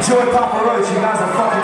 Joy Papa Roach, you guys are fucking...